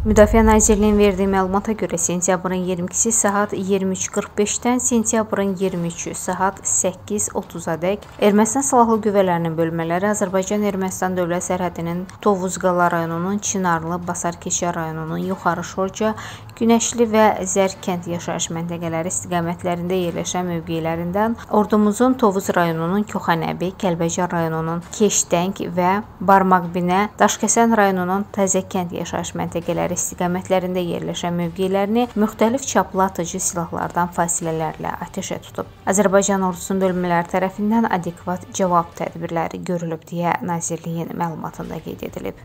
Müdafiə Nazirliyinin verdiyi məlumata görə sentyabrın 22-si saat 23:45-dən sentyabrın 23-ü saat 8:30-adək Ermənistan Silahlı Qüvvələrinin bölmələri Azərbaycan-Ermənistan dövlət sərhədinin Tovuzqala rayonunun Çinarlı, Basarkeşə rayonunun Yuxarı Şorca, Günəşli və Zərkənd yaşayış məntəqələri istiqamətlərində yerləşən mövqelərindən ordumuzun Tovuz rayonunun Koxanəbi, Kəlbəcər rayonunun Keşdəng və Barmaqbinə, Daşkəsən rayonunun Təzəkənd yaşayış məntəqələri şəhər istiqamətlərində yerləşən mövqelərini müxtəlif çaplı atıcı silahlardan fasilələrlə atəşə tutub. Azərbaycan ordusunun bölmələri tərəfindən adekvat cavab tədbirləri görülüb deyə nazirliyin məlumatında qeyd edilib.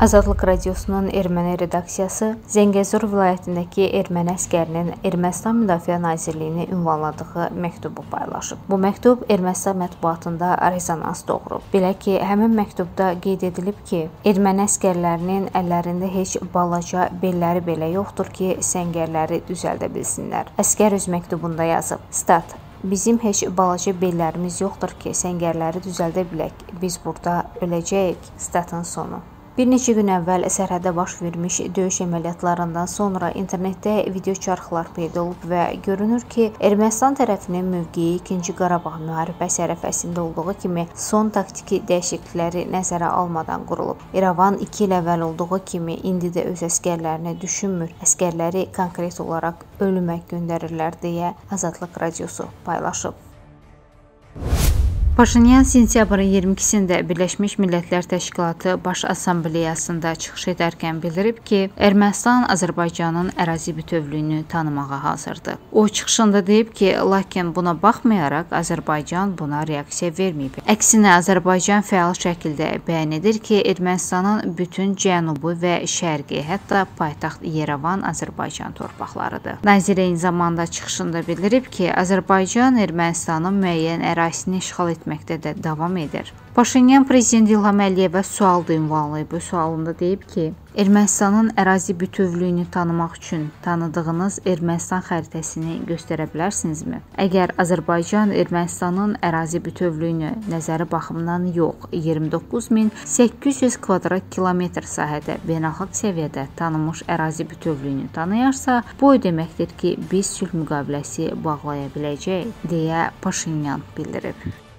Azadlıq radiosunun erməni redaksiyası Zəngəzur vilayətindəki erməni əskərinin Ermənistan Müdafiə Nazirliyini ünvanladığı məktubu paylaşıb. Bu məktub Ermənistan mətbuatında rezonans doğurub. Belə ki, həmin məktubda qeyd edilib ki, erməni əskərlərinin əllərində heç balaca belləri belə yoxdur ki, səngərləri düzəldə bilsinlər. Əskər öz məktubunda yazıb: "Stat Bizim heç balaca bellərimiz yoxdur ki, səngərləri düzəldə bilək. Biz burada öləcəyik." Statın sonu. Bir neçə gün əvvəl sərhəddə baş vermiş döyüş əməliyyatlarından sonra internetdə video çarxlar peyda olub və görünür ki, Ermənistan tərəfinin mövqeyi 2-ci Qarabağ müharibəsi ərəfəsində olduğu kimi son taktiki dəyişiklikləri nəzərə almadan qurulub. İrəvan 2 il əvvəl olduğu kimi indi də öz əskərlərini düşünmür. Əskərləri konkret olaraq ölümə göndərirlər deyə Azadlıq radiosu paylaşıb. Paşinyan sentyabrın 22-sində Birləşmiş Millətlər Təşkilatı Baş Assambleyasında çıxış edərkən bildirib ki, Ermənistan Azərbaycanın ərazi bütövlüyünü tanımağa hazırdır. O çıxışında deyib ki, lakin buna baxmayaraq Azərbaycan buna reaksiya verməyib. Əksinə Azərbaycan fəal şəkildə bəyan edir ki, Ermənistanın bütün cənubu və şərqi, hətta paytaxt Yerevan Azərbaycan torpaqlarıdır. Nazir eyni zamanda çıxışında bildirib ki, Azərbaycan Ermənistanın müəyyən ərazisini işğal etməkdə etməkdə də davam edir. Paşinyan prezident İlham Əliyevə sual da ünvanlayıb. Bu sualında deyib ki, Ermənistanın ərazi bütövlüyünü tanımaq üçün tanıdığınız Ermənistan xəritəsini göstərə bilərsinizmi? Əgər Azərbaycan Ermənistanın ərazi bütövlüyünü nəzəri baxımından yox, 29800 kvadrat kilometr sahədə beynəlxalq səviyyədə tanınmış ərazi bütövlüyünü tanıyarsa, bu o deməkdir ki, biz sülh müqaviləsi bağlaya biləcəyik, deyə Paşinyan bildirib.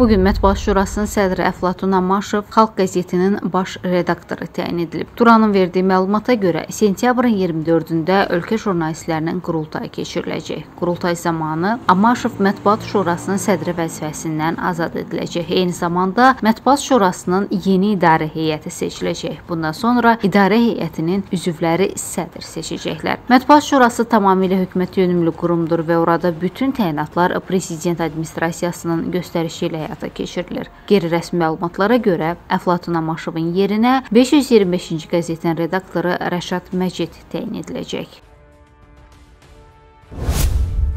Bu gün Mətbuat Şurasının sədri Əflatun Amaşov Xalq qəzetinin baş redaktoru təyin edilib. Turanın verdiyi məlumata görə sentyabrın 24-də ölkə jurnalistlərinin qurultayı keçiriləcək. Qurultay zamanı Amaşov Mətbuat Şurasının sədri vəzifəsindən azad ediləcək. Eyni zamanda Mətbuat Şurasının yeni idarə heyəti seçiləcək. Bundan sonra idarə heyətinin üzvləri sədr seçəcəklər. Mətbuat Şurası tamamilə hökumət yönümlü qurumdur və orada bütün təyinatlar prezident administrasiyasının göstərişi ilə həyata keçirilir. Qeyri-rəsmi məlumatlara görə Əflatun Amaşovun yerinə 525-ci qəzetin redaktoru Rəşad Məcid təyin ediləcək.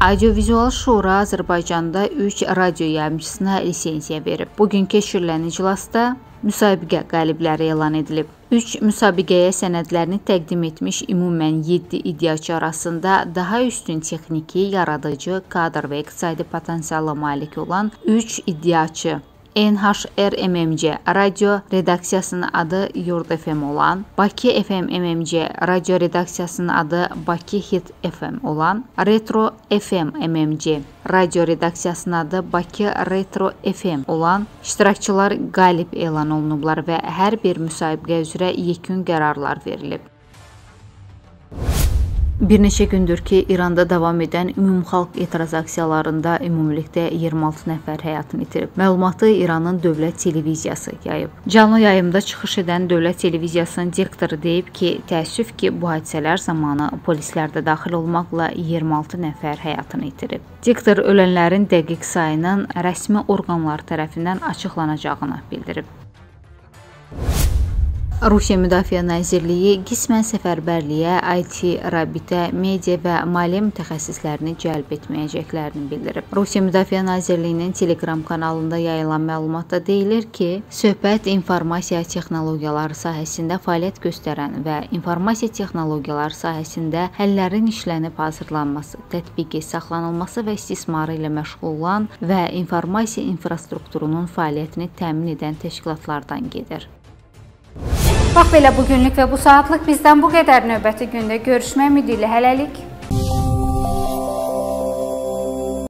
Audiovizual Şura Azərbaycanda 3 radio yayımçısına lisenziya verib. Bu gün keçirilən iclasda müsabiqə qalibləri elan edilib. 3 müsabiqəyə sənədlərini təqdim etmiş ümumən 7 iddiaçı arasında daha üstün texniki, yaradıcı, kadr və iqtisadi potensiala malik olan 3 iddiaçı NHR MMC radio redaksiyasının adı Yurd FM olan, Bakı FM MMC radio redaksiyasının adı Bakı Hit FM olan, Retro FM MMC radio redaksiyasının adı Bakı Retro FM olan iştirakçılar qalib elan olunublar və hər bir müsabiqə üzrə yekun qərarlar verilib. Bir neçə gündür ki, İranda davam edən ümumxalq etiraz aksiyalarında ümumilikdə 26 nəfər həyatını itirib. Məlumatı İranın dövlət televiziyası yayıb. Canlı yayımda çıxış edən dövlət televiziyasının direktoru deyib ki, təəssüf ki, bu hadisələr zamanı polislər də daxil olmaqla 26 nəfər həyatını itirib. Diktor ölənlərin dəqiq sayının rəsmi orqanlar tərəfindən açıqlanacağını bildirib. Rusiya Müdafiə Nazirliyi qismən səfərbərliyə IT, rabitə, media və maliyyə mütəxəssislərini cəlb etməyəcəklərini bildirib. Rusiya Müdafiə Nazirliyinin Telegram kanalında yayılan məlumatda deyilir ki, söhbət informasiya texnologiyaları sahəsində fəaliyyət göstərən və informasiya texnologiyaları sahəsində həllərin işlənib hazırlanması, tətbiqi, saxlanılması və istismarı ilə məşğul olan və informasiya infrastrukturunun fəaliyyətini təmin edən təşkilatlardan gedir. Bax belə bu günlük və bu saatlıq bizdən bu qədər növbəti gündə görüşmək ümidi ilə hələlik